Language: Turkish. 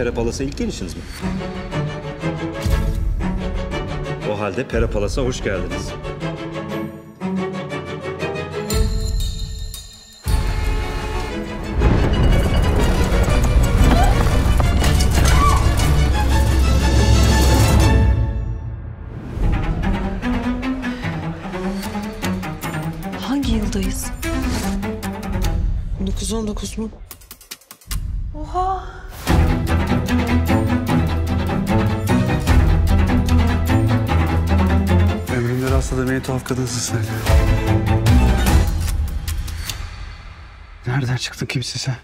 Pera Palas'a ilk gelişiniz mi? O halde Pera Palas'a hoş geldiniz. Hangi yıldayız? 1919 mu? Oha! Rastladığım en tuhaf kadınsın sen. Nereden çıktın kimsin sen?